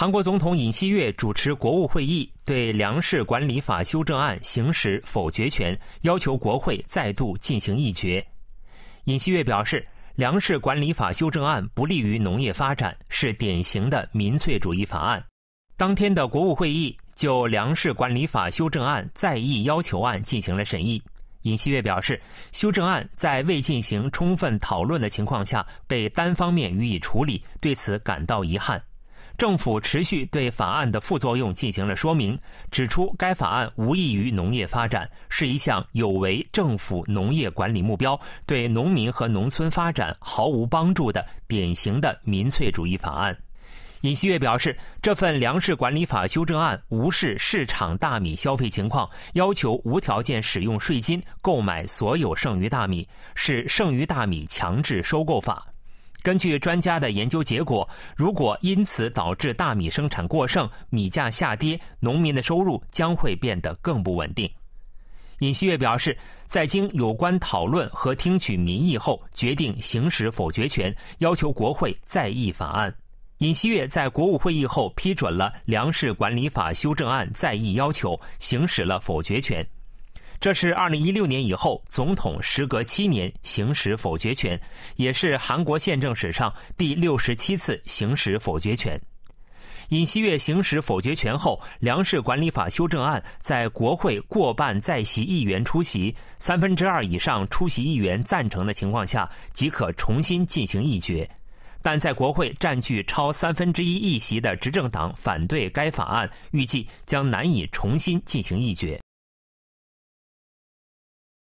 韩国总统尹锡悦主持国务会议，对粮食管理法修正案行使否决权，要求国会再度进行议决。尹锡悦表示，粮食管理法修正案不利于农业发展，是典型的民粹主义法案。当天的国务会议就粮食管理法修正案再议要求案进行了审议。尹锡悦表示，修正案在未进行充分讨论的情况下被单方面予以处理，对此感到遗憾。政府持续对法案的副作用进行了说明，指出该法案无益于农业发展，是一项有违政府农业管理目标、对农民和农村发展毫无帮助的典型的民粹主义法案。尹锡悦表示，这份粮食管理法修正案无视市场大米消费情况，要求无条件使用税金购买所有剩余大米，是剩余大米强制收购法。根据专家的研究结果，如果因此导致大米生产过剩、米价下跌，农民的收入将会变得更不稳定。尹锡悦表示，在经有关讨论和听取民意后，决定行使否决权，要求国会再议法案。尹锡悦在国务会议后批准了粮食管理法修正案再议要求，行使了否决权。这是二零一六年以后总统时隔七年行使否决权，也是韩国宪政史上第六十七次行使否决权。尹锡悦行使否决权后，粮食管理法修正案在国会过半在席议员出席、三分之二以上出席议员赞成的情况下，即可重新进行议决。但在国会占据超三分之一议席的执政党反对该法案，预计将难以重新进行议决。